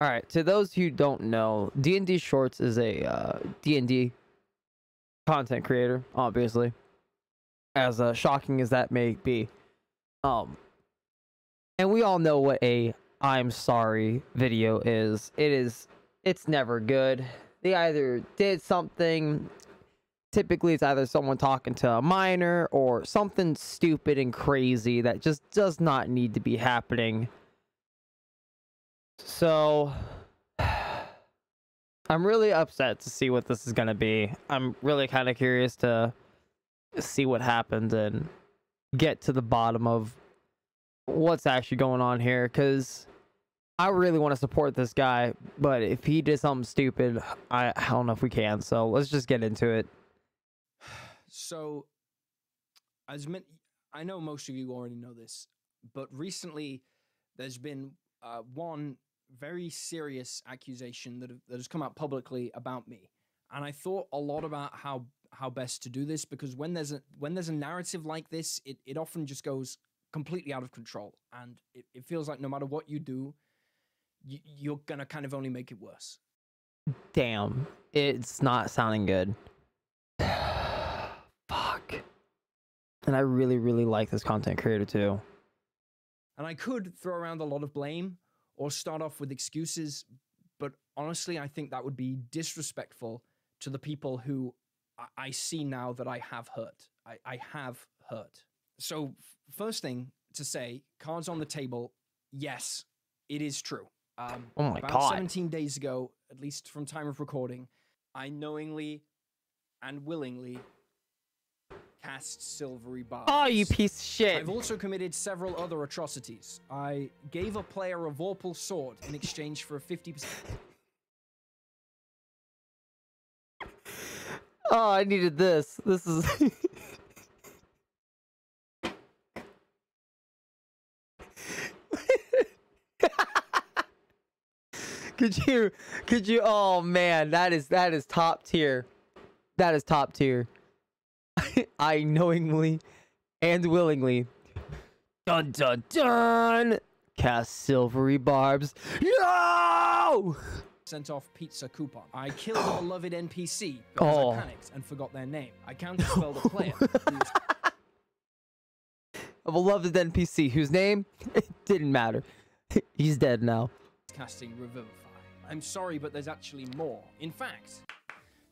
All right, to those who don't know, D&D Shorts is a uh, D&D content creator, obviously. As uh, shocking as that may be. Um and we all know what a I'm sorry video is. It is it's never good. They either did something typically it's either someone talking to a minor or something stupid and crazy that just does not need to be happening. So I'm really upset to see what this is going to be. I'm really kind of curious to see what happens and get to the bottom of what's actually going on here cuz I really want to support this guy, but if he did something stupid, I, I don't know if we can. So let's just get into it. So, as many, I know most of you already know this, but recently there's been uh, one very serious accusation that, that has come out publicly about me, and I thought a lot about how how best to do this because when there's a when there's a narrative like this, it, it often just goes completely out of control, and it, it feels like no matter what you do, you, you're gonna kind of only make it worse. Damn, it's not sounding good. Fuck. And I really, really like this content creator too. And I could throw around a lot of blame or start off with excuses, but honestly, I think that would be disrespectful to the people who I, see now that I have hurt. I, I have hurt. So, first thing to say, cards on the table, yes, it is true. Um, Oh my about God. 17 days ago, at least from time of recording, I knowingly and willingly silvery barbs. Oh, you piece of shit. I've also committed several other atrocities. I gave a player a Vorpal sword in exchange for a 50%. Oh, ah, I needed this. This is. could you? Could you? Oh man, that is that is top tier. That is top tier. I knowingly and willingly. Dun dun dun. Cast silvery barbs. No! Sent off pizza coupon. I killed a beloved NPC because Oh. I panicked and forgot their name. I counterspelled a player. whose A beloved NPC whose name it didn't matter. He's dead now. casting Revivify. I'm sorry, but there's actually more. In fact,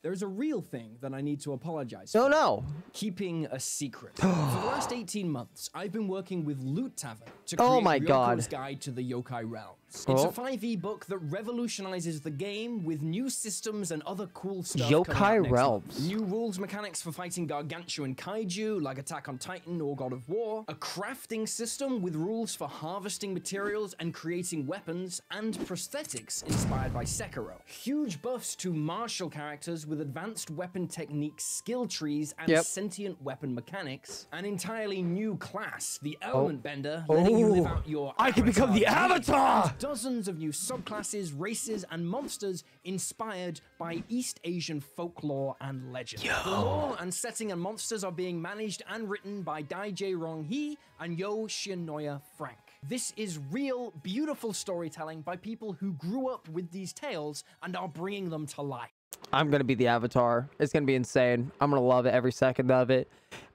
there's a real thing that I need to apologize No, for. no. keeping a secret. For the last 18 months, I've been working with Loot Tavern to oh create Oh my Ryoko's God. Guide to the Yokai Realms. It's Oh. a 5e book that revolutionizes the game with new systems and other cool stuff. Yokai coming out next Realms. New rules mechanics for fighting gargantuan kaiju like Attack on Titan or God of War. A crafting system with rules for harvesting materials and creating weapons and prosthetics inspired by Sekiro. Huge buffs to martial characters with advanced weapon techniques, skill trees, and Yep. sentient weapon mechanics. An entirely new class, the oh. Element Bender, letting you live Oh. out your I can become the. Avatar! Dozens of new subclasses, races, and monsters inspired by East Asian folklore and legend. The lore and setting and monsters are being managed and written by Dai J. Rong Hee and Yo Shinoya Frank. This is real, beautiful storytelling by people who grew up with these tales and are bringing them to life. I'm gonna be the Avatar. It's gonna be insane. I'm gonna love it every second of it.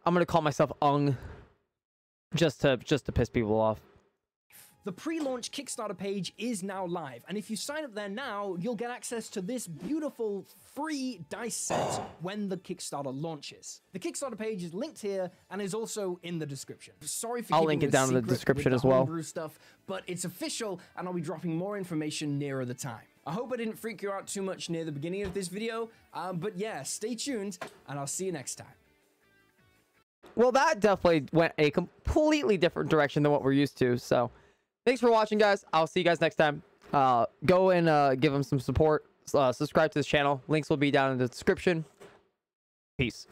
I'm gonna call myself Ung, just to just to piss people off. The pre-launch Kickstarter page is now live, and if you sign up there now, you'll get access to this beautiful free dice set when the Kickstarter launches. The Kickstarter page is linked here and is also in the description. Sorry for I'll link it down in the description the as well. stuff, but it's official, and I'll be dropping more information nearer the time. I hope I didn't freak you out too much near the beginning of this video, um, but yeah, stay tuned, and I'll see you next time. Well, that definitely went a completely different direction than what we're used to. So, thanks for watching, guys. I'll see you guys next time. Uh, go and uh, give them some support. Uh, subscribe to this channel. Links will be down in the description. Peace.